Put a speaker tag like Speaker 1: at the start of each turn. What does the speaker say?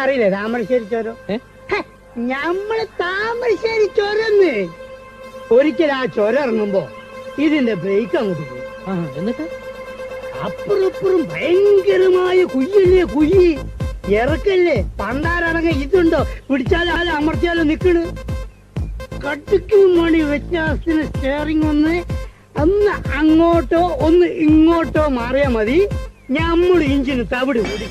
Speaker 1: അറിയില്ലേ? താമരശ്ശേരി ചോരം ഞമ്മൾ താമരശ്ശേരി ചോരന്ന് ഒരിക്കൽ ആ ചൊര ഇറങ്ങുമ്പോ ഇതിന്റെ ബ്രേക്ക് അങ്ങോട്ട് പോയി.
Speaker 2: ആ, എന്നിട്ട്?
Speaker 1: അപ്പുറപ്പുറം ഭയങ്കരമായ കുയ്യല്ലേ കുയ്യി ഇറക്കല്ലേ? പണ്ടാരടങ്ങ ഇതുണ്ടോ? പിടിച്ചാലും ആരും അമർത്തിയാലും നിക്കണ്? കട്ടിക്ക് മണി വ്യത്യാസത്തിന് സ്റ്റിയറിംഗ് ഒന്ന്. ഒന്ന് അങ്ങോട്ടോ ഒന്ന് ഇങ്ങോട്ടോ മാറിയാ മതി. ഞമ്മൾ ഇഞ്ചിന് തവിട് കൂടി